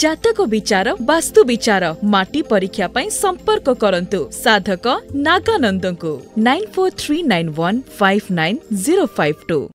जातक विचार वास्तु विचार माटी परीक्षा पनि सम्पर्क गरु साधक नगानन्दोर 9439159052